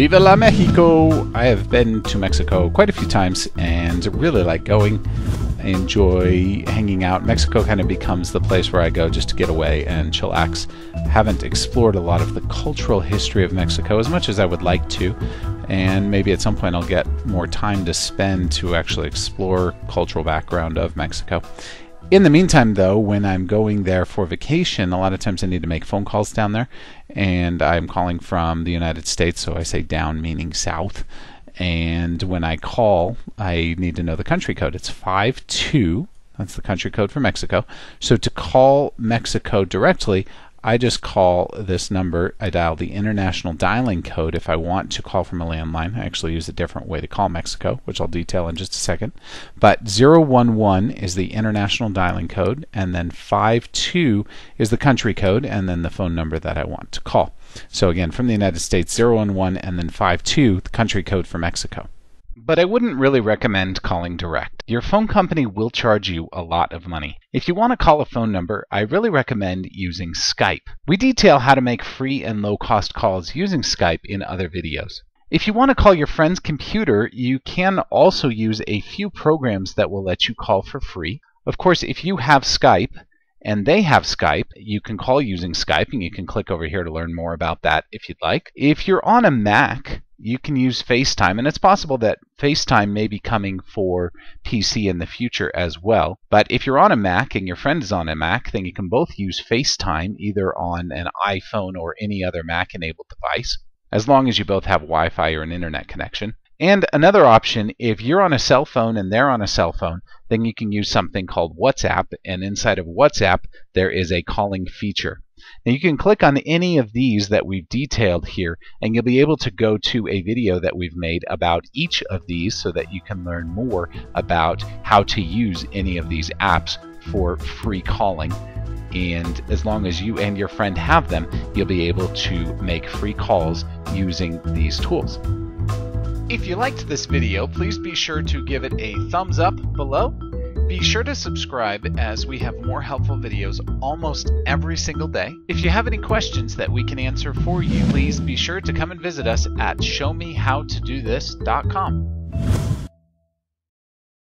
Viva la Mexico! I have been to Mexico quite a few times and really like going. I enjoy hanging out. Mexico kind of becomes the place where I go just to get away and chillax. Haven't explored a lot of the cultural history of Mexico as much as I would like to, and maybe at some point I'll get more time to spend to actually explore cultural background of Mexico. In the meantime, though, when I'm going there for vacation, a lot of times I need to make phone calls down there, and I'm calling from the United States, so I say down meaning south. And when I call, I need to know the country code. It's 52. That's the country code for Mexico. So to call Mexico directly, I just call this number. I dial the international dialing code if I want to call from a landline. I actually use a different way to call Mexico, which I'll detail in just a second. But 011 is the international dialing code, and then 52 is the country code, and then the phone number that I want to call. So again, from the United States, 011 and then 52, the country code for Mexico. But I wouldn't really recommend calling direct. Your phone company will charge you a lot of money. If you want to call a phone number, I really recommend using Skype. We detail how to make free and low cost calls using Skype in other videos. If you want to call your friend's computer, you can also use a few programs that will let you call for free. Of course, if you have Skype, and they have Skype. You can call using Skype, and you can click over here to learn more about that if you'd like. If you're on a Mac, you can use FaceTime, and it's possible that FaceTime may be coming for PC in the future as well. But if you're on a Mac and your friend is on a Mac, then you can both use FaceTime either on an iPhone or any other Mac enabled device, as long as you both have Wi Fi or an internet connection. And another option, if you're on a cell phone and they're on a cell phone, then you can use something called WhatsApp, and inside of WhatsApp, there is a calling feature. Now you can click on any of these that we've detailed here, and you'll be able to go to a video that we've made about each of these so that you can learn more about how to use any of these apps for free calling and as long as you and your friend have them, you'll be able to make free calls using these tools. If you liked this video, please be sure to give it a thumbs up below. Be sure to subscribe as we have more helpful videos almost every single day. If you have any questions that we can answer for you, please be sure to come and visit us at showmehowtodothis.com.